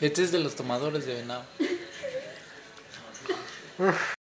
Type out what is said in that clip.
Este es de los tomadores de venado.